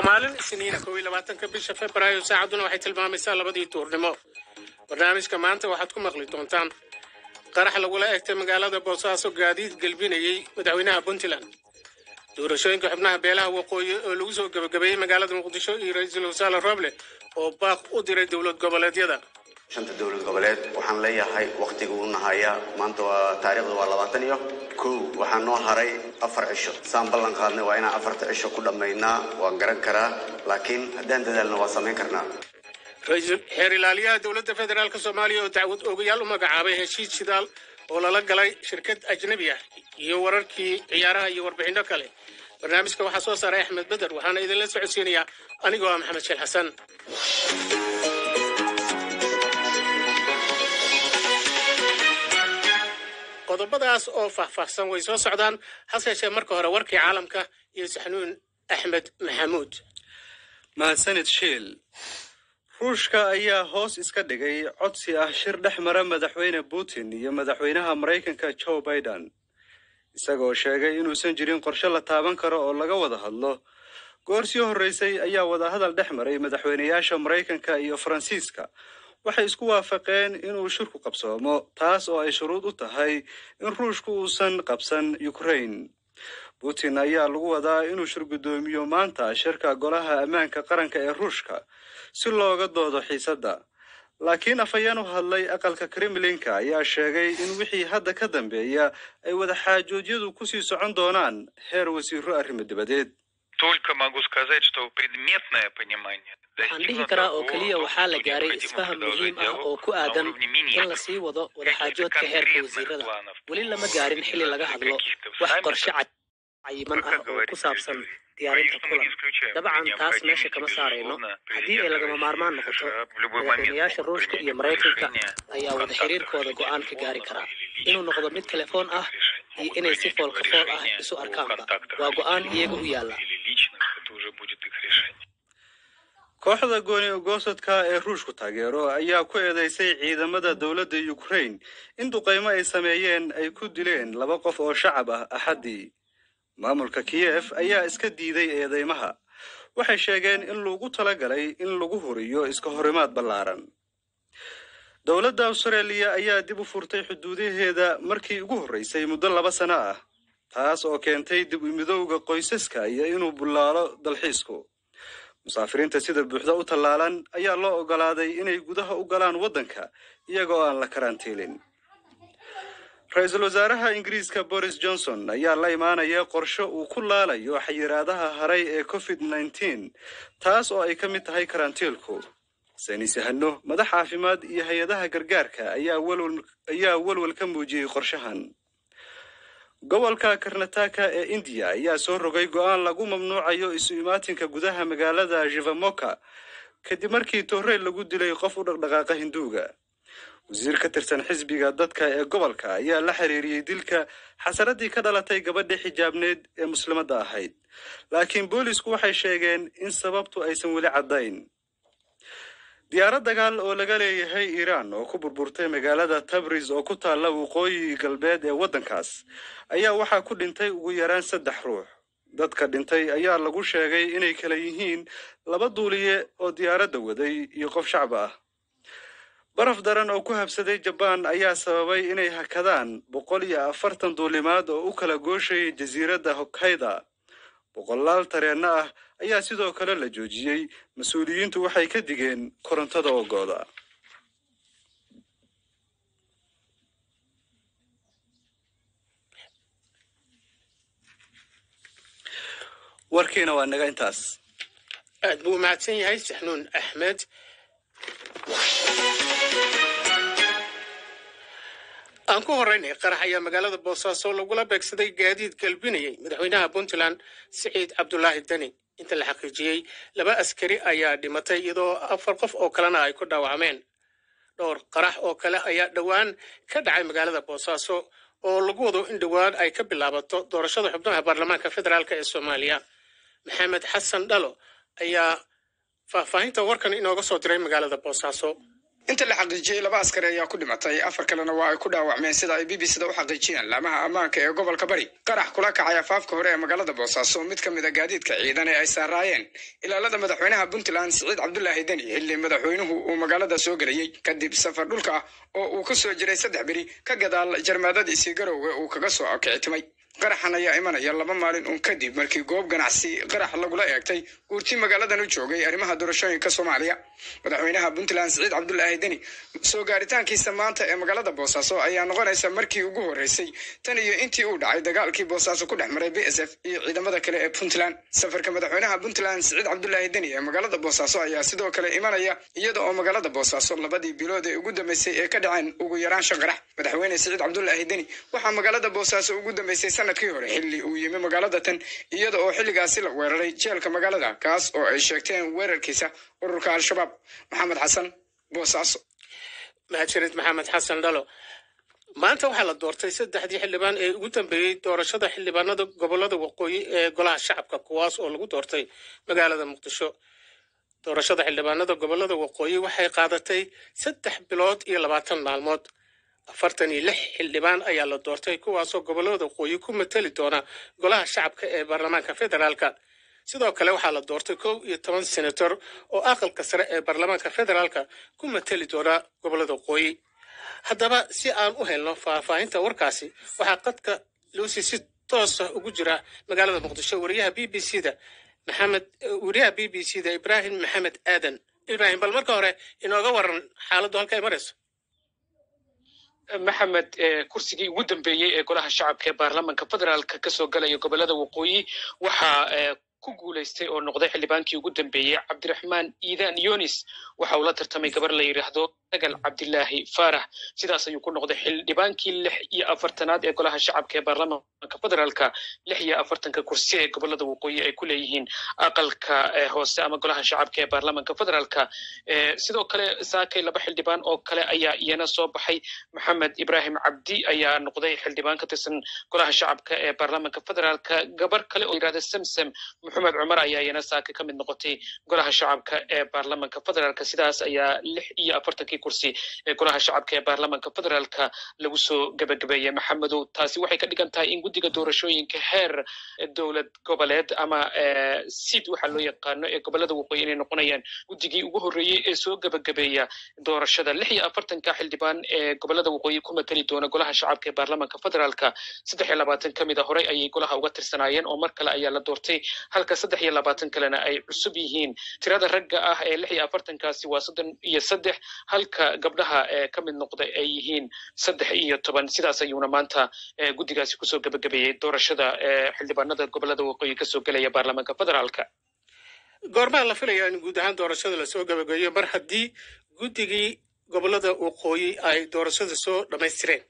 waa maalin isniina kow iyo labaatanka bisha februaayo saacaduna waxay tilmaamaysaa labadii duurnimo barnaamijka maanta waxaad ku maqli doontaan qarax lagula egtay magaalada boosaaso gaadiid gelbinayey madaxweynaha puntland. Doorashooyinka xubnaha beelaha waqooyi oo lagu soo gebagabeeyey magaalada muqdisho iyo ra'iisul wasaare roble oo baaq u diray dowlad goboleedyada shanta dowlad goboleed waxaan leeyahay wakhtiga uu nahaya maanta waa taariikhda waa labaatan iyo kow waxaa noo haray afar cisho. Saan ballan qaadnay waa inaan afarta cisho ku dhammaynaa. Waan garan karaa laakiin haddaan dadaalna waa samayn karnaa. Ra'iisul xeer ilaaliyaha dowladda federaalk soomaaliya oo dacwad oogayaal u magacaabay heshiis shidaal oo lala galay shirkad ajnabi ah iyo wararkii ciyaaraha iyo warbixinno kale. Barnaamijka waxaa soo saaray axmed beder waxaana idinla socodsiinayaa anigoo ah maxamed sheel xasan qodobadaas oo faahfaahsan way soo socdaan hase yeeshee marka hore warkii caalamka iyo saxnuun axmed maxamuud. Mahadsanid shiil ruushka ayaa hoos iska dhigay codsi ah shir dhex mara madaxweyne putin iyo madaxweynaha maraykanka joe biden isagoo sheegay inuusan jirin qorshe la taaban karo oo laga wada hadlo. Goor sii horreysay ayaa wadahadal dhex maray madaxweynayaasha maraykanka iyo faransiiska waxay isku waafaqeen inuu shirku qabsoomo taas oo ay shuruud u tahay in ruushku uusan qabsan ukraine. Putin ayaa lagu wadaa inuu shir guddoomiyo maanta shirka golaha ammaanka qaranka ee ruushka si looga doodo xiisadda. Laakiin afhayeen u hadlay aqalka kremlinka ayaa sheegay in wixii hadda ka dambeeya ay wadaxaajoodyadu ku sii socon doonaan heer wasiiro arrimo dibadeed waxaan dhihi karaa oo keliya waxaa la gaaray isfaham muhiim ah oo ku aadan in la sii wado wadaxaajoodka heerka wasiirada weli lama gaarin xilli laga hadlo wax qorshe cayiman ah oo ku saabsan diyaarinta kulan dabcan taas meesha kama saarayno haddii ay lagama maarmaan noqoto madaxweynayaasha ruushka iyo maraykanka ayaa wada xiriirkooda go'aan ka gaari karaa inuu noqdo mid telefoon ah iyo inay si foolka fool ah isu arkaanba waa go'aan iyaga u yaalla kooxda gooni ogoosadka ee ruushku taageero ayaa ku eedeysay ciidamada dowladda ukraine. In duqaymo ay sameeyeen ay ku dileen laba qof oo shacab ah axaddii. Maamulka kiyef ayaa iska diiday eedeymaha. Waxay sheegeen in lagu talagalay in lagu huriyo iska horimaad ballaaran. Dowladda austraeliya ayaa dib u furtay xuduudaheeda markii ugu horreysay muddo laba sano ah taas oo keentay dib u midowga qoysaska iyo inuu bullaalo dalxiisku musaafiriinta sida buuxda u tallaalan ayaa loo oggolaaday inay gudaha u galaan waddanka iyagoo aan la karantiilin. Ra'iisul wasaaraha ingiriiska boris johnson ayaa la imaanaya qorshe uu ku laalayo xayiraadaha haray ee covid nneteen taas oo ay ka mid tahay karantiilku. Saynis yahano madax caafimaad iyo hay'adaha gargaarka ayaa welwel ka muujiyey qorshahan gobolka karnataka ee indiya ayaa soo rogay go'aan lagu mamnuucayo isu imaatinka gudaha magaalada jivamoka kadib markii toorey lagu dilay qof u dhaqdhaqaaqa hinduuga. Wasiir ka tirsan xisbiga dadka ee gobolka ayaa la xiriiriyey dilka xasaradii ka dhalatay gabadhii xijaabneed ee muslimadda ahayd. Laakiin boolisku waxay sheegeen in sababtu aysan weli caddayn diyaarad dagaal oo laga leeyahay iiraan oo ku burburtay magaalada tabriz oo ku taalla waqooyi galbeed ee waddankaas ayaa waxaa ku dhintay ugu yaraan saddex ruux. Dadka dhintay ayaa lagu sheegay inay kala yihiin laba duuliye oo diyaaradda waday iyo qof shacba ah. Baraf daran oo ku habsaday jabaan ayaa sababay inay hakadaan boqol iyo afartan duulimaad oo u kala gooshayay jasiiradda hokkayda boqolaal tareenno ah ayaa sidoo kale la joojiyey. Mas'uuliyiintu waxay ka digeen korontada ogooda warkiina waa naga intaas. Aad buu u mahadsan yahay saxnuun axmed aan ku horeynay qarax ayaa magaalada boosaaso lagula beegsaday gaadiid galbinayay madaxweynaha puntland siciid cabdulaahi deni inta la xaqiijiyey laba askari ayaa dhimatay iyadoo afar qof oo kalena ay ku dhaawacmeen. Dhowr qarax oo kale ayaa dhowaan ka dhacay magaalada boosaaso oo lagu wado in dhowaan ay ka bilaabato doorashada xubnaha baarlamaanka federaalk ee soomaaliya. Maxamed xasan dhalo ayaa faahfaahinta warkan inooga soo diray magaalada boosaaso inta la xaqiijiyey laba askari ayaa ku dhimatay. Afar kalena waa ay ku dhaawacmeen sida ay b b c da u xaqiijiyeen. Laamaha ammaanka ee gobolka bari qarax kula kacay afaafka hore ee magaalada boosaaso. Mid ka mid a gaadiidka ciidan ee ay saaraayeen ilaalada madaxweynaha puntland siciid cabdulaahi deni. Xilli madaxweynuhu uu magaalada soo gelayey kadib safar dhulka ah oo uu ku soo jiray saddex beri ka gadaal jarmaadadiisii garowga uu kaga soo kicitimay qaraxan ayaa imanaya laba maalin uun kadib markii goob ganacsi qarax lagula eegtay. Guurtii magaaladan u joogay arrimaha doorashooyinka soomaaliya madaxweynaha puntland siciid cabdulaahi deni soo gaaritaankiisa maanta ee magaalada boosaaso ayaa noqonaysa markii ugu horreysay. Tan iyo intii uu dhacay dagaalkii boosaaso ku dhex maray b s f iyo ciidamada kale ee puntland. Safarka madaxweynaha puntland siciid cabdulaahi deni ee magaalada boosaaso ayaa sidoo kale imanaya iyada oo magaalada boosaaso labadii bilood ee ugu dambeysay ee ka dhaceen ugu yaraan shan qarax madaxweyne siciid cabdulaahi deni waxaa magaalada boosaaso ugu dambeysay sannadkii hore xilli uu yimi magaalada tan iyada oo xilligaasi la weeraray jeelka magaalada kaas oo ay sheegteen weerarkiisa ururka al-shabaab maxamed xasan boosaaso. Mahadsanid maxamed xasan dhalo maanta waxaa la doortay saddexdii xildhibaan ee ugu dambeeyey doorashada xildhibaanada gobollada waqooyi ee golaha shacabka kuwaas oo lagu doortay magaalada muqdisho. Doorashada xildhibaanada gobollada waqooyi waxay qaadatay saddex bilood iyo labaatan maalmood. Afartan iyo lix xildhibaan ayaa la doortay kuwaasoo gobollada waqooyi ku mateli doona golaha shacabka ee baarlamaanka federaalka sidoo kale waxaa la doortay kow iyo toban senator oo aqalka sare ee baarlamaanka federaalka ku mateli doona gobollada waqooyi haddaba si aan u helno faahfaahinta warkaasi waxaa qadka luusi si toosa ugu jira magaalada muqdisho wariyaha b b c maxamed wariyaha b b c da ibraahim maxamed aadan. Ibraahim bal marka hore inooga waran xaaladdu halka ay marayso. Maxamed kursigii ugu dambeeyey ee golaha shacabka ee baarlamanka federaalka ka soo galaya gobollada waqooyi waxaa ku guulaystay oo noqday xildhibaankii ugu dambeeyey cabdiraxmaan iidan yonis waxa uu la tartamay gabar la yidhaahdo sagal cabdilaahi faarax. Sidaas ayuu ku noqday xildhibaankii lix iyo afartanaad ee golaha shacabka ee baarlamanka federaalka. Lix iyo afartanka kursi ee gobollada waqooyi ay ku leeyihiin aqalka hoose ama golaha shacabka ee baarlamanka federaalka. Sidoo kale saakay laba xildhibaan oo kale ayaa iyana soo baxay. Maxamed ibrahim cabdi ayaa noqday xildhibaan ka tirsan golaha shacabka ee baarlamanka federaalka. Gabar kale oo yidhahda samsam maxamed cumar ayaa iyana saaka ka mid noqotay golaha shacabka ee baarlamanka federaalka. Sidaas ayaa lix iyo afartankii kursi ee golaha shacabka ee baarlamanka federaalka lagu soo gebagabeeyey maxamedow taasi waxay ka dhigan tahay in guddiga doorashooyinka heer dowlad goboleed ama sid waxaa loo yaqaano ee gobollada waqooyi inay noqonayaan guddigii ugu horreeyey ee soo gebagabeeya doorashada. Lix iyo afartanka xildhibaan ee gobollada waqooyi ku matali doona golaha shacabka ee baarlamanka federaalka. Saddex iyo labaatan ka a horey ayay golaha uga tirsanaayeen oo mar kale ayaa la doortay halka saddex iyo labaatan kalena ay cusub yihiin. Tirada ragga ah ee lix iyo afartankaasi waa soddon iyo saddex halka gabdhaha ee ka mid noqday ay yihiin saddex iyo toban. Sidaas ayuuna maanta guddigaasi ku soo gebagabeeyey doorashada xildhibaanada gobollada waqooyi ka soo gelaya baarlamaanka federaalka. Goormaa la filayaa in guud ahaan doorashada la soo gebagabeeyo mar haddii guddigii gobollada waqooyi ay doorashada soo dhammaystireen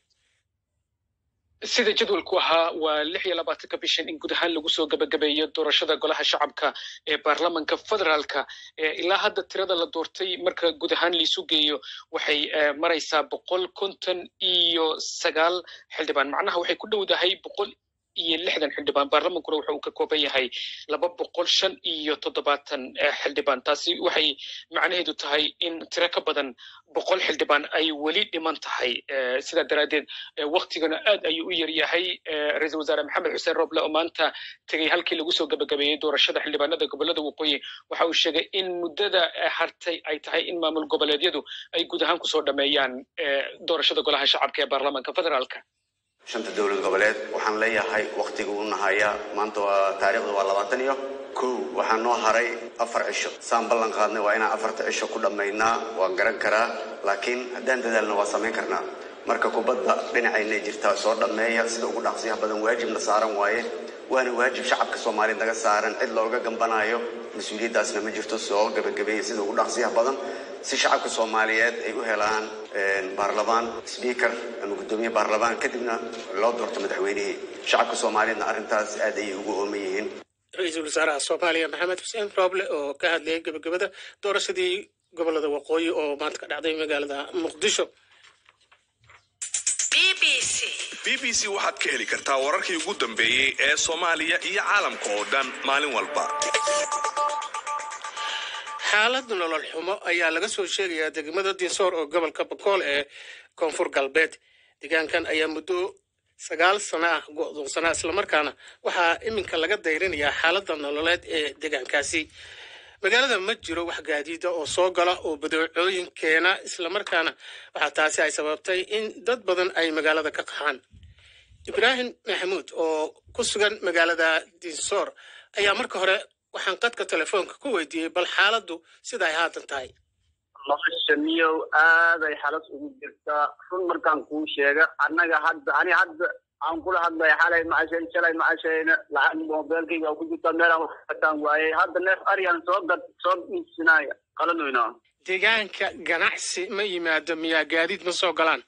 sida jadwalku ahaa waa lix iyo labaatanka bishan in guud ahaan lagu soo gebagabeeyo doorashada golaha shacabka ee baarlamanka federaalka. Ilaa hadda tirada la doortay marka guud ahaan laisu geeyo waxay maraysaa boqol konton iyo sagaal. Xildhibaan macnaha waxay ku dhowdahay boqol iyo lixdan xildhibaan. Baarlamankuna waxa uu ka kooban yahay laba boqol shan iyo toddobaatan xildhibaan. Taasi waxay macnaheedu tahay in tiro ka badan boqol xildhibaan ay weli dhiman tahay. Sidaa daraaddeed waktigana aad ayuu u yar yahay. Ra'iisul wasaare maxamed xuseen roble oo maanta tegey halkii lagu soo gebagabeeyey doorashada xildhibaanada gobollada waqooyi. Waxa uu sheegay in muddada hartay ay tahay in maamul goboleedyadu ay guud ahaan ku soo dhameeyaan doorashada golaha shacabka ee baarlamanka federaalka shanta dowlad goboleed waxaan leeyahay waktiga u nahaya maanta waa taariikhda waa labaatan iyo kow. Waxaa noo haray afar cisho. Saan ballan qaadnay waa inaan afarta cisho ku dhammaynaa. Waan garan karaa laakiin haddaan dadaalna waa samayn karnaa. Marka kubadda dhinacaynay jirtaa soo dhammeeya. Sida ugu dhaqsiyaha badan waajibna saaran waaye. Waana waajib shacabka soomaaliyeed naga saaran. Cid looga gambanaayo mas'uuliyaddaasna ma jirto. Soo gebagabeeya sida ugu dhaqsiyaha badan si shacabka soomaaliyeed ay u helaan baarlamaan sbiaker ama guddoomiye baarlamaan kadibna loo doorto madaxweynihii. Shacabka soomaaliyeedna arrintaas aad ayay ugu ooman yihiin. Ra'iisul wasaaraha soomaaliya maxamed xuseen roble oo ka hadlayay gebagabada doorashadii gobollada waqooyi oo maanta ka dhacday magaalada muqdisho. B b c. Waxaad ka heli kartaa wararkii ugu dambeeyey ee soomaaliya iyo caalamka oo dhan maalin walba xaalad nolol xumo ayaa laga soo sheegayaa degmada dinsoor oo gobolka bakool ee koonfur galbeed. Deegaankan ayaa muddo sagaal sano ah go'doonsanaa islamarkaana waxaa iminka laga dayrinayaa xaaladda nololeed ee deegaankaasi. Magaalada ma jiro wax gaadiida oo soo gala oo badeecooyin keena islamarkaana waxaa taasi ay sababtay in dad badan ay magaalada ka qaxaan. Ibraahim maxamuud oo ku sugan magaalada dinsoor ayaa marka hore waxaan qadka telefoonka ku weydiiyey bal xaaladdu sida ay haatan tahay. Nolosha miyow aaday xalas ugu jirtaa run markaan kuu sheega annaga hadda ani hadda aan kula hadlay xalay macashayn shalay macashayna lacag mobeelkayga oo ku jirta meelaan waxataan waayey. Hadda neef aryan soo gad soo iibsinaya qalanoyna deegaanka ganacsi ma yimaado miyaa gaadiid ma soo galaan?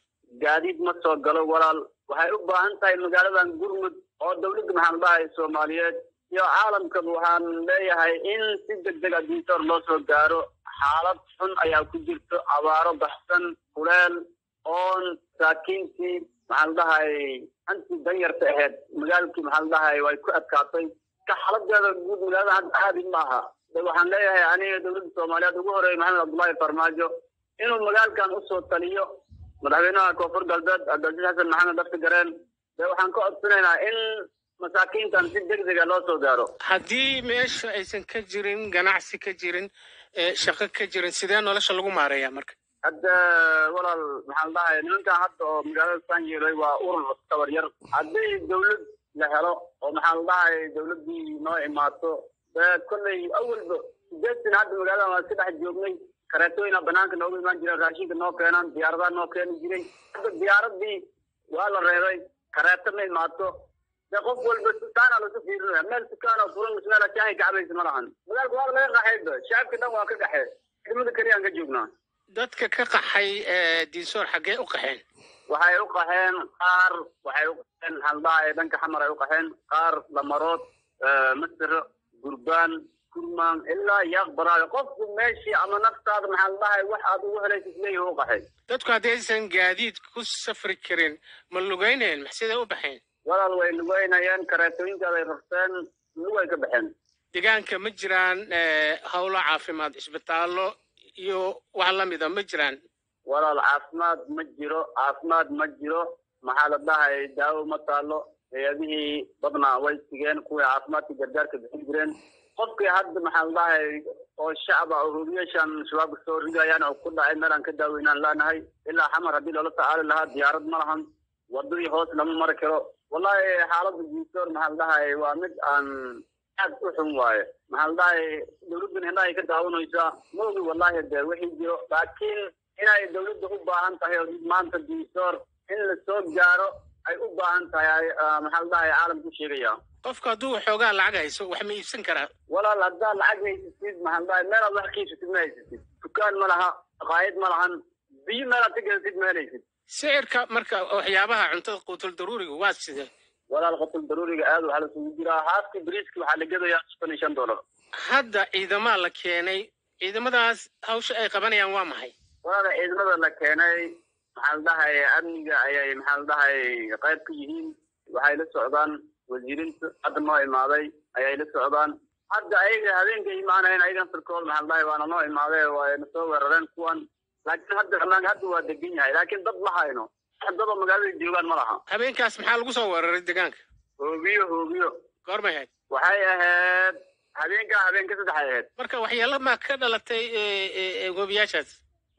Gaadiid ma soo galo walaal. Waxay u baahan tahay magaaladan gurmud oo dawladda maxaan dhahay soomaaliyeed iyo caalamkaba waxaan leeyahay in si deg deg a diintoor loo soo gaaro xaalad xun ayaa ku jirto abaaro baxsan kuleel oon saakiintii maxaan dhahay antii danyarta ahayd magaalkii maxaan dhahay way ku adkaatay. Ka xaladeeda guud magaalada hadda caadi maaha. Waxaan leeyahay aniga dowladda soomaaliyeed ugu horeeyay maxamed cabdullaahi farmaajo inuu magaalkan u soo taliyo madaxweynaha koonfur galbeed cabdilcasiis xasan maxamed dafti gareen de waxaan ka codsanaynaa in masaakiintan si deg dega loo soo gaaro. Haddii meesha aysan ka jirin ganacsi ka jirin shaqo ka jirin sidee nolosha lagu maareeyaa marka? Hadda walaal maxaan dhahay nimankan hadda oo magaalada san yeelay waa urur tabar yar. Haddii dawlad la helo oo maxaan dhahay dawladdii noo imaato kolley awalba sideetan hadda magaalada waa ka dhex joognay kareetooyina banaanka nooga imaan jireen raashinka noo keenaan diyaaradaha noo keeni jiray hadda diyaaradii waa la reebay kareeto ma imaato de qof walba dukaana lasu fiirinaya meel dukaana furan meel shaahi kacabaysa ma lahan magaalka waa laga qaxayba shacabka dhan waa ka qaxee degmada keliyaan ka joognaa dadka ka qaxay diinsoor xaggee u qaxeen waxay u qaxeen qaar waxay u qaxeen haldhahay dhanka xamar ay u qaxeen qaar lamarood masiro gurbaan kurmaan ilaa yaaq qofku meeshii ama naftaada maxaa wax aad ugu helaysa isleeyahi u qaxay dadku haddaysan gaadiid ku safri karin ma lugeyneen maxsiday u baxeen walaal way lugeynayeen kareetooyinkaad ay rarteen lugay ka baxeen. Deegaanka ma jiraan howlo caafimaad cisbitaallo iyo wax lamida ma jiraan. Walaal caafimaad ma jiro caafimaad ma jiro. Maxaa la dhahay daawo ma taalo hay'adihii badnaa way sigeen kuwii caafimaadka gargaarka bixin jireen. Qofkii hadda maxaa la dhahay oo shacaba oo huriyashan shabaabka soo ridayaan oo ku dhacay meelaan ka daaweynaan leenahay ilaa xamar haddii loola tacaali lahaa diyaarad ma lahan. Wadadii hoos lama mari karo wallahi xaaladda diisoor maxaa la dhahay waa mid aan aad u xun waaye maxaa la dhahay dawladdan indhahay ka daawanaysaa ma ogi wallahi de wixii jiro. Laakiin inay dawladda u baahan tahay oo maanta diisoor in la soo gaaro ay u baahan tahay maxaa la dhahay caalamku sheegaya. Qofku hadduu xoogaa lacag hayso wax ma iibsan karaa? Walaal haddaad lacag haysatid maxaa la dhahay meelaad wax ka iibsatid ma haysatid dukaan ma laha qaayad ma lahan biyo meelaad ka gadatid ma helaysid sicirka marka waxyaabaha cuntada quutul daruuriga waa sidee? Walaal qutul daruuriga aad waxaa lasugu jiraa. Haafka bariiski waxaa la gadayaa soddon iyo shan dollar hadda ciidamaa la keenay ciidamadaas hawsha ay qabanayaan waa maxay? Walaala ciidamada la keenay maxaa la dhahay amniga ayay maxaa la dhahay qayb ka yihiin waxay la socdaan wasiirinta hadda noo imaaday ayay la socdaan. Hadda ayaga habeenkay imaanayen ayagan firkood maxaa la dhahay waana noo imaadee waayna soo weerareen kuwan laakiin hadda barnaamij hadda waa degan yahay laakiin dad ma hayno. Dadoo magaalada joogaan ma laha. Habeenkaas maxaa lagu soo weeraray deegaanka? Hoobiyo hoobiyo goormay ahayd. Waxay ahayd habeenkaa habeenka saddexay ahayd. Marka waxyaalo maa ka dhalatay hoobiyaashaas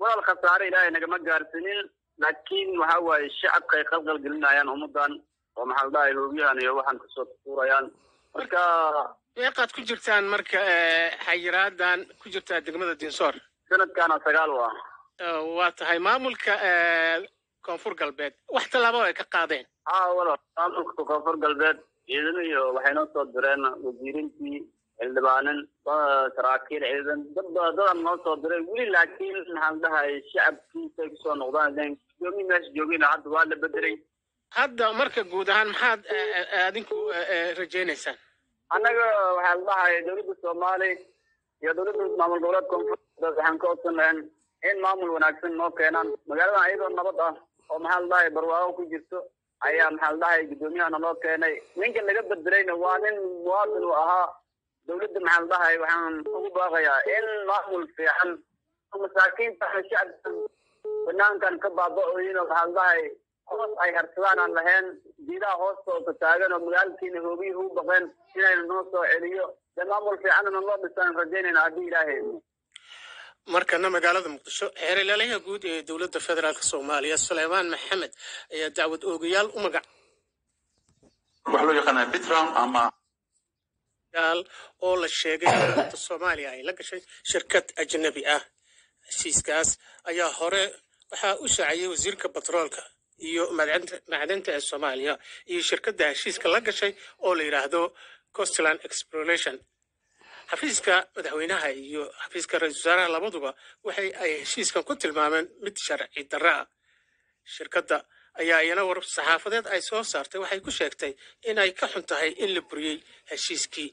walaal khasaare ilaahay nagama gaarsanin laakiin waxa waaye shacabka ay qalqal gelinayaan ummadan oo maxaa la dhahay hoobiyahan iyo waxaan ka soo tuurayaan. Marka meeqaad ku jirtaan marka xayiraadan ku jirtaa degmada dinsoor sanadkaana sagaal waa waa tahay maamulka koonfur galbeed. Wax tallaabo ay ka qaadeen. Walaal maamulka koonfur galbeed ciidamo iyo waxay noo soo direen wasiirintii xildhibaanin saraakiil ciidan. Dad dadan noo soo diray weli laakiin maxaa la dhahay shacabkiisay ku soo noqdaan gudoomiyi meesha joogayna hadda waa la bedelay hadda marka guud ahaan maxaad adinku rajaynaysaan annaga waxaa la dhahay dowladda soomaali iyo dowladda maamul goboleed koonfur waxaan ka codsaneen in maamul wanaagsan noo keenaan. Magaaladan iyadoo nabad ah oo maxaa la dhahay barwaaqo ku jirto ayaa maxaa la dhahay guddoomiyahana noo keenay. Ninka laga bedelayna waa nin muwaadin uu ahaa. Dowladda maxaa la dhahay waxaan ugu baaqayaa in maamul fiican. Masaakiinta shacabka banaankan ka baaba-ooyin oo maxaa la dhahay hoos ay harsadaan aan lahayn diidaha hoostooda taagan oo magaalkiina hoobiyuhu u baqeen inayna noo soo celiyo. Dee maamul fiicanna loo dhisaan rajaynayna haddii ilaahay markana magaalada muqdisho xeeralaalaha guud ee dowladda federaalk soomaaliya suleymaan maxamed ayaa dacwad oogayaal u magac. Oo la sheegay dowladda soomaaliya ay la gashay shirkad ajnabi ah. Heshiiskaas ayaa hore waxaa u shaaciyey wasiirka batroolka iyo macdanta ee soomaaliya iyo shirkadda heshiiska la gashay oo la yidhaahdo costland exploration xafiiska madaxweynaha iyo xafiiska ra'isul wasaaraha labaduba waxay ay heshiiskan ku tilmaameen mid sharci darra ah. Shirkadda ayaa iyana war saxaafadeed ay soo saartay waxay ku sheegtay in ay ka xun tahay in la buriyey heshiiskii.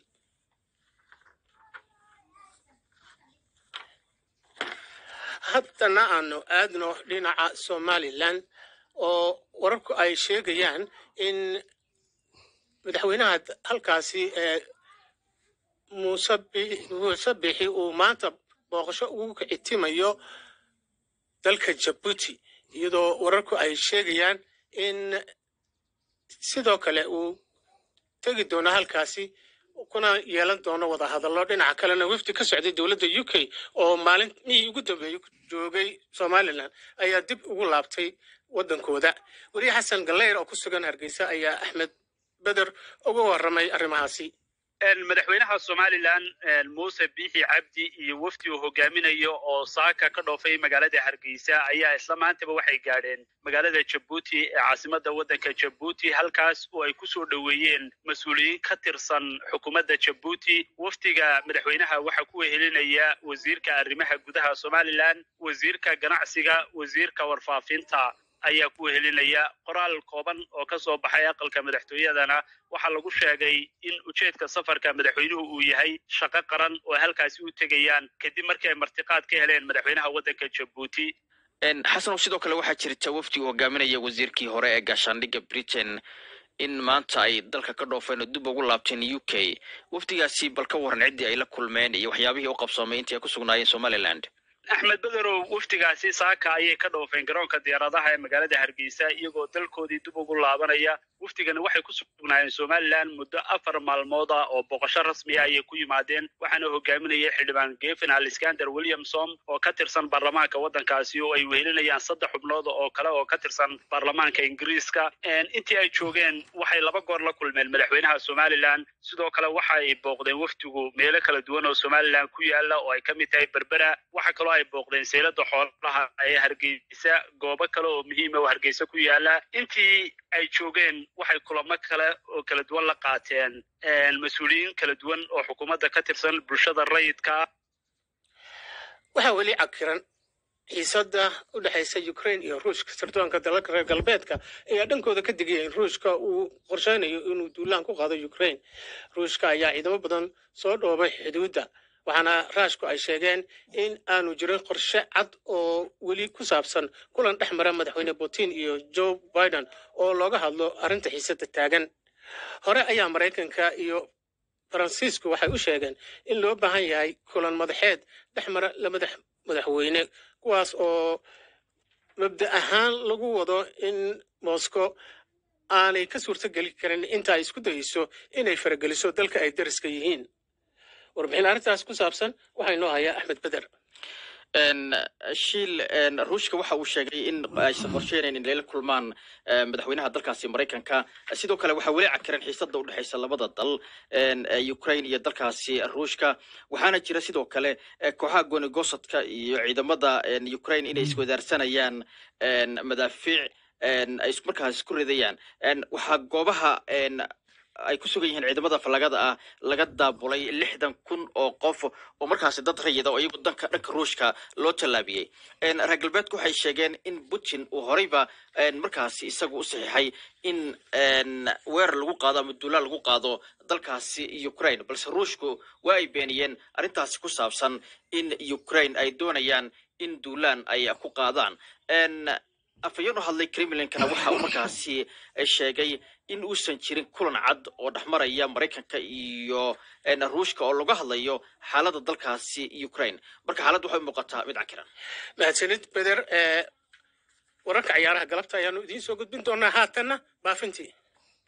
Haddana aanu aadno dhinaca somalilan oo wararku ay sheegayaan in madaxweynaha halkaasi muuse bixi uu maanta booqasho ugu kicitimayo dalka jabuuti iyadoo wararku ay sheegayaan in sidoo kale uu tegi doono halkaasi kuna yeelan doono wadahadallo dhinaca kalena wafdi ka socday dowladda u k oo maalinmihii ugu dambeeyey joogay somalilan ayaa dib ugu laabtay waddankooda weriye xasan galeyr oo ku sugan hargeysa ayaa axmed beder uga warramay arrimahaasi madaxweynaha somalilan muuse biixi cabdi iyo wafdi uu hogaaminayo oo saaka ka dhoofay magaalada hargeysa ayaa isla maantaba waxay gaadheen. Magaalada jabuuti ee caasimada waddanka jabuuti halkaas oo ay ku soo dhoweeyeen mas'uuliyiin ka tirsan xukuumadda jabuuti wafdiga madaxweynaha waxaa ku wehelinaya wasiirka arrimaha gudaha somalilan wasiirka ganacsiga wasiirka warfaafinta ayaa ku wehelinaya qoraal kooban oo ka soo baxay aqalka madaxtooyadana. Waxaa lagu sheegay in ujeedka safarka madaxweynuhu uu yahay shaqo qaran oo halkaasi u tegayaan kadib markii ay martiqaad ka heleen madaxweynaha waddanka jabuuti. Xasan sidoo kale waxaa jirta wafdi hogaaminaya wasiirkii hore ee gaashaandhigga britain in maanta ay dalka ka dhoofeen oo dib ugu laabteen u k. Wafdigaasi bal ka waran ciddii ay la kulmeen iyo waxyaabihii u qabsoomay intii ay ku sugnaayeen somaliland axmed bederow wafdigaasi saaka ayay ka dhoofeen garoonka diyaaradaha ee magaalada hargeysa iyagoo dalkoodii dib ugu laabanaya wafdigana waxay ku sugnaayeen somalilan muddo afar maalmood ah oo boqosho rasmi ah ayay ku yimaadeen waxaana hogaaminayay xildhibaan gefen alexander williamson oo ka tirsan baarlamaanka waddankaasi oo ay wehelinayaan saddex xubnood oo kale oo ka tirsan baarlamaanka ingiriiska. Intii ay joogeen waxay laba goor la kulmeen madaxweynaha somalilan sidoo kale waxa ay booqdeen wafdigu meelo kala duwan oo somalilan ku yaalla oo ay ka mid tahay berbera. Waxa kaloo ay booqdeen seylada xoolaha ee hargeysa goobo kale oo muhiima oo hargeysa ku yaalla intii ay joogeen waxay kulamo kale oo kala duwan la qaateen. Mas'uuliyiin kala duwan oo xukuumadda ka tirsan bulshada rayidka. Waxaa weli cakiran xiisada u dhexaysa ukraine iyo ruushka sirdoonka dalalka reer galbeedka ayaa dhankooda ka digaya in ruushka uu qorsheynayo inuu duulaan ku qaado ukraine. Ruushka ayaa ciidamo badan soo dhoobay xuduudda waxaana raashku ay sheegeen in aanu jirin qorshe cad oo weli ku saabsan kulan dhex mara madaxweyne putin iyo joe biden oo looga hadlo arrinta xiisada taagan. Hore ayaa maraykanka iyo faransiisku waxay u sheegeen in loo baahan yahay kulan madaxeed dhex mara lamadax madaxweyne kuwaas oo mabda ahaan lagu wado in moscow aanay ka suurtogeli karin inta ay isku dayeyso inay farageliso dalka ay dariska yihiin warbixin arrintaas ku saabsan waxaa inoo hayaa axmed beder. Shiil ruushka waxa uu sheegay in aysan qorsheynayn in layla kulmaan madaxweynaha dalkaasi maraykanka sidoo kale waxaa weli cakiran xiisada u dhexaysa labada dal ukraine iyo dalkaasi ruushka. Waxaana jira sidoo kale kooxaha goonigosadka iyo ciidamada ukraine inay iswadaarsanayaan madaafiic ay markaas ku ridayaan. Waxaa goobaha ay ku sugan yihiin ciidamada fallagada ah laga daabulay lixdan kun oo qof oo markaasi dad rayida oo iyagu danka dhanka ruushka loo tallaabiyey. Reer galbeedku waxay sheegeen in putin uu horeyba markaasi isagu u saxiixay in weerar lagu qaado ama duulaan lagu qaado dalkaasi ukraine. Balse ruushku waa ay beeniyeen arrintaasi ku saabsan in ukraine ay doonayaan in duulaan ay ku qaadaan afhayeen u hadlay kremlinkana waxa uu markaasi sheegay in uusan jirin kulan cad oo dhexmaraya maraykanka iyo ruushka oo laga hadlayo xaaladda dalkaasi ukraine. Marka xaaladda waxay u muuqataa mid cakiran mahadsanid beder wararka ciyaaraha galabta ayaanu idiin soo gudbin doonaa. Haatanna baafintii.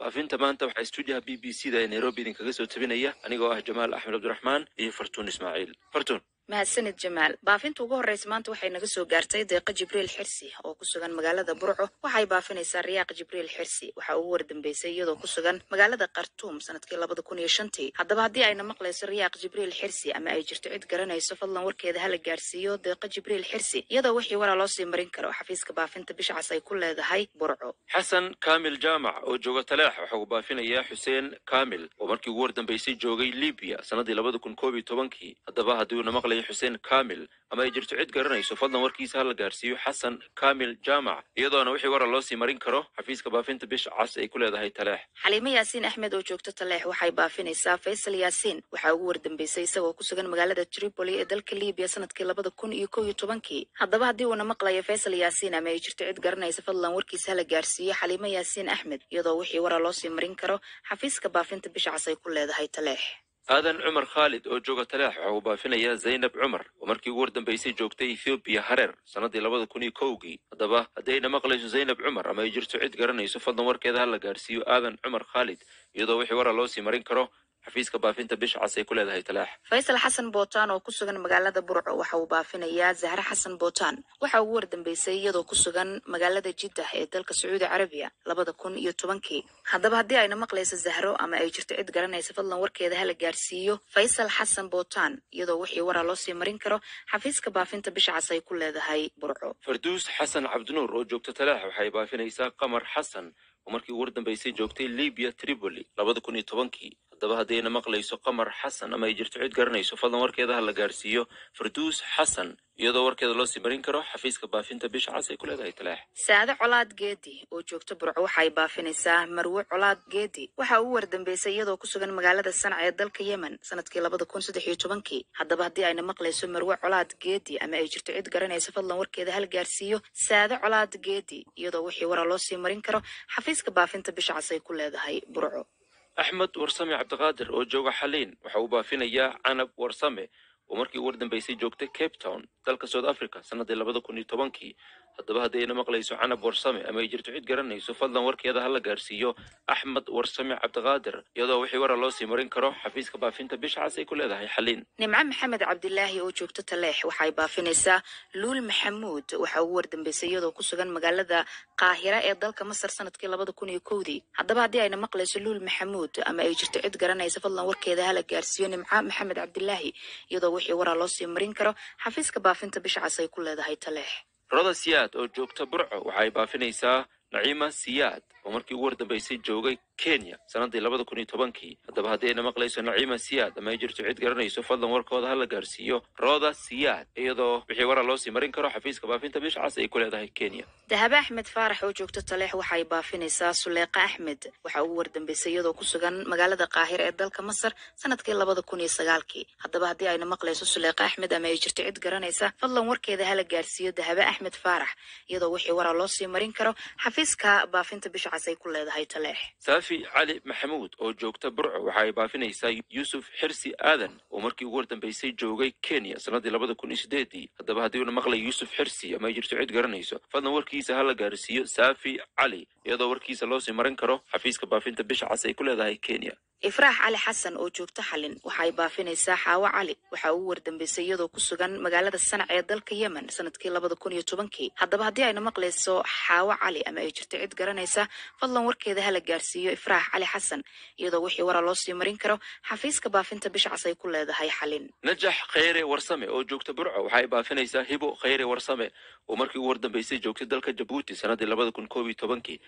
Baafinta maanta waxaa stuudiyaha b b c da ee nairobi idinkaga soo tabinaya. Anigoo ah jamaal axmed cabdiraxmaan iyo fartuun ismaaciil. Fartuun mahadsanid jamaal baafinta ugu horreysa maanta waxay naga soo gaartay deeqa jibriil xirsi oo ku sugan magaalada burco. Waxay baafinaysaa riyaaq jibriil xirsi. Waxaa ugu wardambeysay iyadoo ku sugan magaalada khartuum sannadkii labada kun iyo shantii. Haddaba haddii ayna maqlayso riyaaq jibriil xirsi ama ay jirto cid garanayso fadlan warkeeda hala gaarsiiyo deeqa jibriil xirsi. Iyadoo wixii waraa loo sii marin karo xafiiska baafinta bishcas ay ku leedahay burco. Xasan kaamil jaamac oo jooga talaax waxa uu baafinayaa xuseen kaamil oo markii ugu wardambeysay joogay libiya sanadii labada kun koob iyo tobankii. Haddaba haddii uuna maqlayo xuseen kaamil ama ay jirto cid garanayso fadlan warkiisa hala gaarsiiyo xasan kaamil jaamac iyadoona wixii wara loo sii marin karo xafiiska baafinta bisha cas ay ku leedahay taleex. Xaliimo yaasiin axmed oo joogto taleex waxay baafinaysaa faysal yaasiin waxaa ugu wardambeysay isagoo ku sugan magaalada tripoli ee dalka libiya sannadkii labada kun iyo kow iyo tobankii. Haddaba haddii uuna maqlayo faysal yaasiin ama ay jirto cid garanaysa fadlan warkiisa hala gaarsiiyo xaliimo yaasiin axmed iyadoo wixii wara loo sii marin karo xafiiska baafinta bisha cas ay ku leedahay taleex aadan cumar khaalid oo jooga talaax waxa uu baafinayaa zaynab cumar. Oo markii ugu wardambeysay joogtay ethoobiya hareer sanadii labada kun iyo kowgii. Haddaba haddii ayna maqlayso zaynab cumar ama ay jirto cid garanayso fadlan warkeeda hala gaarsiiyo aadan cumar khaalid iyadoo wixii wara loo sii marin karo xafiiska baafinta bisha cas ay ku leedahay talaax faysal xasan bootaan oo ku sugan magaalada burco waxa uu baafinayaa zahre xasan bootaan waxa ugu wardambeysay iyadoo ku sugan magaalada jiddah ee dalka sacuudi carabiya labada kun iyo tobankii. Haddaba haddii ayna maqlayso zahro ama ay jirto cid garanaysa fadlan warkeeda hala gaarsiiyo faysal xasan bootaan iyadoo wixii waraa loo sii marin karo xafiiska baafinta bisha cas ay ku leedahay burco. Farduus xasan cabdinuur oo joogta talaax waxay baafinaysaa qamar xasan oo markii ugu wardambeysay joogtay libiya tripoli labada kun iyo tobankii haddaba haddayna maqlayso qamar xasan ama ay jirto cid garanayso fadlan warkeeda ha la gaarsiiyo farduus xasan iyadoo warkeeda loo sii marin karo xafiiska baafinta bisha cas ay ku leedahay talaax saade colaad geedi oo joogto burco waxay baafinaysaa marwe colaad geedi. Waxaa ugu wardambeysay iyadoo ku sugan magaalada sanca ee dalka yemen sannadkii labada kun saddex iyo tobankii. Haddaba haddii ayna maqlayso marwe colaad geedi ama ay jirto cid garanaysa fadlan warkeeda hala gaarsiiyo saade colaad geedi iyadoo wixii waraa loo sii marin karo. Xafiiska baafinta bisha cas ay ku leedahay burco axmed warsame cabdiqaadir oo jooga xaliin waxa uu baafinayaa canab warsame. Oo markii ugu wardambeysay joogtay cape town dalka south africa sanadii labada kun iyo tobankii haddaba haddii ayna maqlayso canab warsame ama ay jirto cid garanayso fadlan warkeeda hala gaarsiiyo. Axmed warsame cabdiqaadir iyadoo wixii wara loo sii marin karo xafiiska baafinta bisha cas ay ku leedahay xaliin nimco maxamed cabdilaahi oo joogto taleex waxay baafinaysaa luul maxamuud waxaa ugu wardambeysay iyadoo ku sugan magaalada qaahira ee dalka masar sannadkii labada kun iyo kowdii. Haddaba haddii ayna maqlayso luul maxamuud ama ay jirto cid garanaysa fadlan warkeeda hala gaarsiiyo. Nimco maxamed cabdilaahi iyadoo wixii waraa loo sii marin karo xafiiska baafinta bisha cas ay ku leedahay taleex roda siyaad oo joogta burco waxay baafinaysaa naciima siyaad oo markii ugu wardambeysay joogay kenya. Sanadii labada kun iyo tobankii haddaba haddii ayna maqlayso naciima siyaad ama ay jirto cid garanayso fadlan warkooda hala gaarsiiyo roda siyaad iyadoo wixii waraa loo sii marin karo xafiiska baafinta bisha cas ay ku leedahay kenya. Dahabe axmed faarax oo joogto taleex waxay baafinaysaa suleeqa axmed. Waxaa ugu wardambeysay iyadoo ku sugan magaalada qaahira ee dalka masar sannadkii labada kun iyo sagaalkii. Haddaba haddii ayna maqlayso suleeqa axmed ama ay jirto cid garanaysa fadlan warkeeda hala gaarsiiyo dahabe axmed faarax iyadoo wixii waraa loo sii marin karo xafiiska baafinta bisha cas ay ku leedahay taleex saafi cali maxamuud oo joogta burco waxa ay baafinaysaa yuusuf xirsi aadan oo markii ugu wardambeysay joogay kenya sanadii labada kun iyo sideedii haddaba haddii uuna maqlay yuusuf xirsi ama ay jirto cid garanayso. Fadlan warkiisa hala gaarsiiyo saafi cali iyadoo warkiisa loo sii marin karo xafiiska baafinta bisha cas ay ku leedahay kenya. Ifraax cali xasan oo joogto xalin waxay baafinaysaa xaawo cali. Waxaa ugu wardambeysay iyadoo ku sugan magaalada sanac ee dalka yemen sannadkii labada kun iyo tobankii. Haddaba haddii ayna maqlayso xaawo cali ama ay jirto cid garanaysa fadlan warkeeda hala gaarsiiyo ifraax cali xasan iyadoo wixii waraa loo sii marin karo xafiiska baafinta bisha cas ay ku leedahay xalin. Najax khayre warsame oo joogta burco waxa ay baafinaysaa hibo khayre warsame oo markii ugu wardambeysay joogtay dalka jabuuti sanadii labada kun koob iyo tobankii.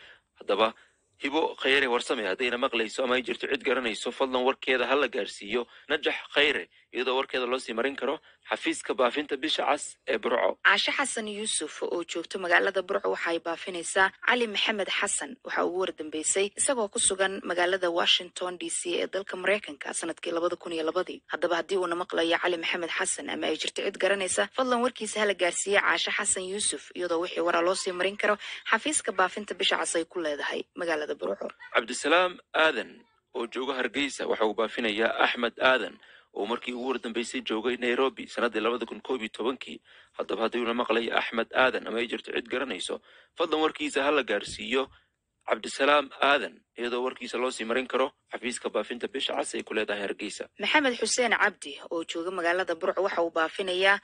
Haddaba hibo khayre warsame haddayna maqlayso ama ay jirto cid garanayso fadlan warkeeda hala gaarsiiyo. Najax khayre iyadoo warkeeda loo sii marin karo xafiiska baafinta bisha cas ee burco. Caashe xasan yuusuf oo joogta magaalada burco waxay baafinaysaa cali maxamed xasan waxaa ugu wardambeysay isagoo ku sugan magaalada washington d c ee dalka maraykanka sannadkii labada kun iyo labadii. Haddaba haddii uuna maqlayo cali maxamed xasan ama ay jirto cid garanaysa fadlan warkiisa hala gaarsiiye caashe xasan yuusuf iyadoo wixii waraa loo sii marin karo xafiiska baafinta bisha cas ay ku leedahay magaalada burco. Cabdisalaam aadan oo jooga hargeysa waxa uu baafinayaa axmed aadan oo markii ugu wardambeysay joogay nairobi sannaddii labada kun koob iyo tobankii haddaba haddiiuna maqlayo axmed aadan ama ay jirto cid garanayso fadlan warkiisa ha la gaarsiiyo cabdisalaam aadan iyadoo warkiisa loo sii marin karo xafiiska baafinta bisha cas ay ku leedahay hargeysa. Maxamed xuseen cabdi oo jooga magaalada burco waxa uu baafinayaa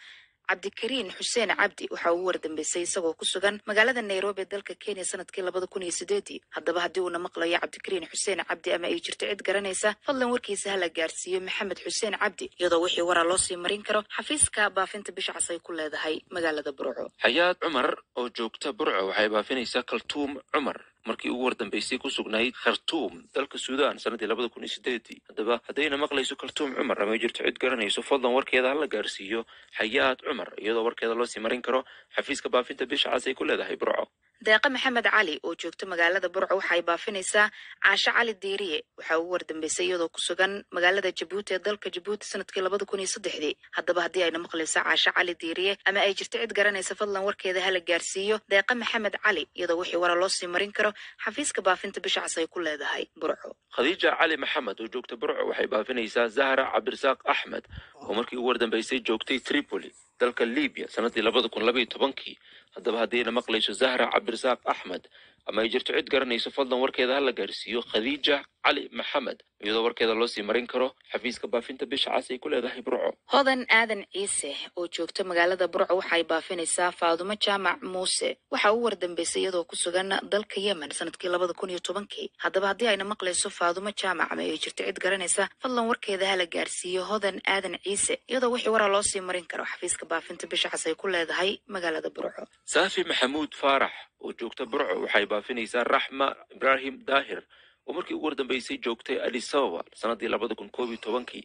cabdikariin xuseen cabdi waxa uu wardambeysay isagoo ku sugan magaalada nairobi dalka kenya sannadkii labada kun iyo sideedii haddaba haddii uuna maqlayo cabdikariin xuseen cabdi ama ay jirto cid garanaysa fadlan warkiisa hala gaarsiiyo maxamed xuseen cabdi iyadoo wixii waraa loo sii marin karo xafiiska baafinta bisha cas ay ku leedahay magaalada burco. Xayaad cumar oo joogta burco waxay baafinaysaa kaltuum cumar markii ugu wardambeysay ku sugnayd khartuum dalka suudaan sannaddii labada kun iyo sideedii. Haddaba haddayna maqlayso kaltuum cumar ama jirto cid garanayso fadlan warkeeda hala gaarsiiyo xayaad cumar iyadoo warkeeda loo sii marin karo xafiiska baafinta bisha cas ay ku leedahay burco deeqe maxamed cali oo joogta magaalada burco waxay baafinaysaa caashe cali diiriye. Waxaa ugu wardambeysay iyadoo ku sugan magaalada jabuuti ee dalka jabuuti sannadkii labada kun iyo saddexdii. Haddaba haddii ayna maqlayso caashe cali diiriye ama ay jirto cid garanaysa fadlan warkeeda hala gaarsiiyo deeqe maxamed cali iyadoo wixii wara loo sii marin karo xafiiska baafinta bisha cas ay ku leedahay burco. Khadiija cali maxamed oo joogta burco waxay baafinaysaa zahra cabdirasaaq axmed oo markii ugu wardambeysay joogtay tripoli dalka libiya sannaddii labada kun labaiyo tobankii haddaba haddayna maqlayso zahra cabdirasaaq axmed ama ay jirto cid garanayso fadlan warkeeda ha la gaarsiiyo khadiija cali maxamed iyadoo warkeeda loo sii marin karo xafiiska baafinta bisha cas ay ku leedahay burco. Hodan aadan ciise oo joogta magaalada burco waxay baafinaysaa faadumo jaamac muuse. Waxa uu wardambeysay iyadoo ku sugan dalka yemen sannadkii labada kun iyo tobankii. Haddaba haddii ayna maqlayso faadumo jaamac ama ay jirto cid garanaysa fadlan warkeeda hala gaarsiiyo hodan aadan ciise iyadoo wixii waraa loo sii marin karo xafiiska baafinta bisha cas ay ku leedahay magaalada burco. Saafi maxamuud faarax oo joogta burco waxay baafinaysaa raxma ibraahim daahir oo markii ugu wardambeysay joogtay adis ababa sannaddii labada kun koob iyo tobankii.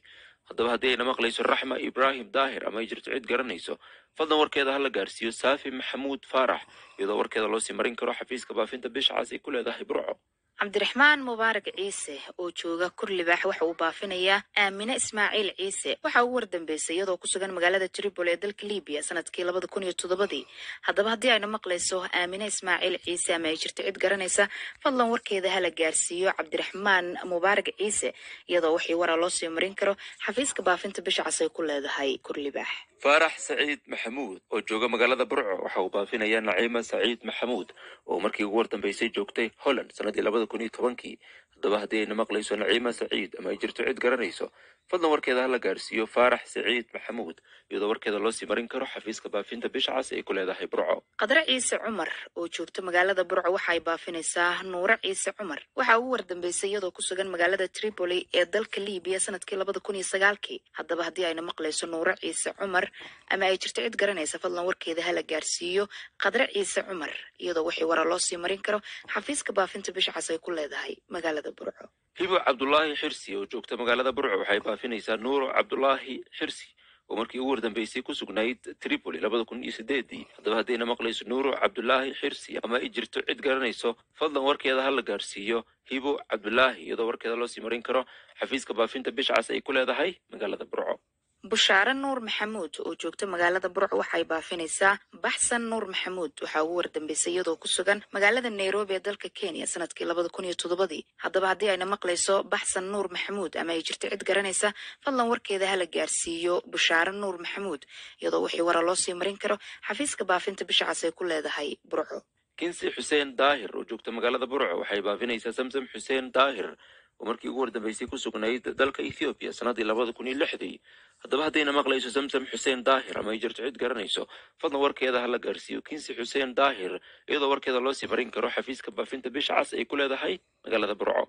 Haddaba haddii ayna maqlayso raxma ibraahim daahir ama ay jirto cid garanayso fadlan warkeeda ha la gaarsiiyo saafi maxamuud faarax iyadoo warkeeda loo sii marin karo xafiiska baafinta bisha cas ay ku leedahay burco cabdiraxmaan mubaarak ciise oo jooga kurlibaax waxa uu baafinayaa aamine ismaaciil ciise. Waxa uu wardambeysay iyadoo ku sugan magaalada tripoli ee dalka libiya sannadkii labada kun iyo toddobadii. Haddaba haddii ayna maqlayso aamine ismaaciil ciise ama ay jirto cid garanaysa fadlan warkeeda hala gaarsiiyo cabdiraxmaan mubaarak ciise iyadoo wixii waraa loo sii marin karo. Xafiiska baafinta bisha cas ay ku leedahay kurlibaax faarax saciid maxamuud oo jooga magaalada burco waxa uu baafinayaa naciima saciid maxamuud oo markii ugu wardambeysay joogtay holland sannaddii labada kun iyo tobankii haddaba haddii ayna maqlayso naciima saciid ama ay jirto cid garanayso fadlan warkeeda ha la gaarsiiyo faarax saciid maxamuud iyadoo warkeeda loo sii marin karo xafiiska baafinta bisha cas ay ku leedahay burco. Qadre ciise cumar oo joogta magaalada burco waxay baafinaysaa nuure ciise cumar. Waxa uu wardambeysay iyadoo ku sugan magaalada tripoli ee dalka libiya sannadkii labada kun iyo sagaalkii. Haddaba haddii ayna maqlayso nuure ciise cumar ama ay jirto cid garanaysa fadlan warkeeda hala gaarsiiyo qadre ciise cumar iyadoo wixii wara loo sii marin karo xafiiska baafinta bisha cas ay ku leedahay magaalada burco. Hibo cabdulaahi xirsi oo joogta magaalada burco waxay baafinaysaa nuuro cabdulaahi xirsi oo markii ugu wardambeysay ku sugnayd tripoli labada kun iyo sideedii. Haddaba haddayna maqlayso nuuro cabdulaahi xirsi ama ay jirto cid garanayso fadlan warkeeda ha la gaarsiiyo. Hibo cabdulaahi iyadoo warkeeda loo sii marin karo xafiiska baafinta bisha cas ay ku leedahay magaalada burco bushaare nuur maxamuud oo joogta magaalada burco waxay baafinaysaa baxsan nuur maxamuud waxaa ugu wardambeysay iyadoo ku sugan magaalada nairobi ee dalka kenya sannadkii labada kun iyo toddobadii. Haddaba haddii ayna maqlayso baxsan nuur maxamuud ama ay jirto cid garanaysa fadlan warkeeda hala gaarsiiyo bushaare nuur maxamuud iyadoo wixii wara loo sii marin karo xafiiska baafinta bisha cas ay ku leedahay burco. Kinsi xuseen daahir oo joogta magaalada burco waxay baafinaysaa samsam xuseen daahir oo markii ugu wardambeysay ku sugnayd dalka ethoobiya sannaddii labada kun iyo lixdii haddaba haddayna maqlayso samsam xuseen daahir ama ay jirto cid garanayso fadlan warkeeda ha la gaarsiiyo. Kinsi xuseen daahir iyadoo warkeeda loo sii marin karo xafiiska baafinta bisha cas ay ku leedahay magaalada burco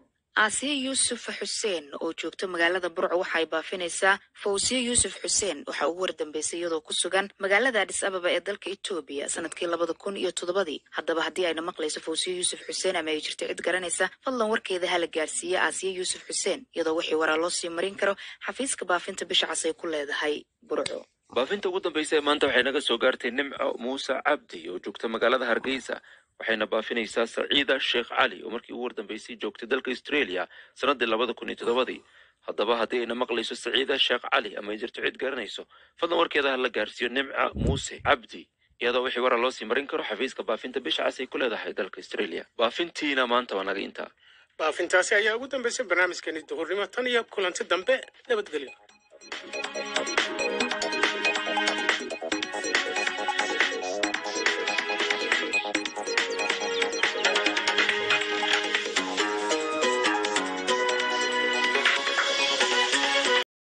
aasiya yuusuf xuseen oo joogta magaalada burco waxa ay baafinaysaa fawsiye yuusuf xuseen. Waxaa ugu wardambeysay iyadoo ku sugan magaalada adhis ababa ee dalka etoobiya sannadkii labada kun iyo toddobadii haddaba haddii ayna maqlayso fawsiye yuusuf xuseen ama ay jirto cid garanaysa fadlan warkeeda hala gaarsiiye aasiya yuusuf xuseen iyadoo wixii waraa loo sii marin karo xafiiska baafinta bisha cas ay ku leedahay burco. Baafinta ugu dambaysa ee maanta waxay naga soo gaartay nimco muuse cabdi oo joogta magaalada hargeysa waxayna baafinaysaa saciida sheekh cali oo markii ugu wardambeysay joogtay dalka australia sanadii labada kun iyo toddobadii. Haddaba haddii ayna maqlayso saciida sheekh cali ama ay jirto cid garanayso fadlan warkeeda ha la gaarsiiyo nimca muuse cabdi iyadoo wixii warar loo sii marin karo xafiiska baafinta bisha cas ay ku leedahay dalka australia. Baafintiina maanta waa naga intaa. Baafintaasi ayaa ugu dambeysay barnaamijkani duhurnimo tan iyo kulanti dambe. Nabadgelyo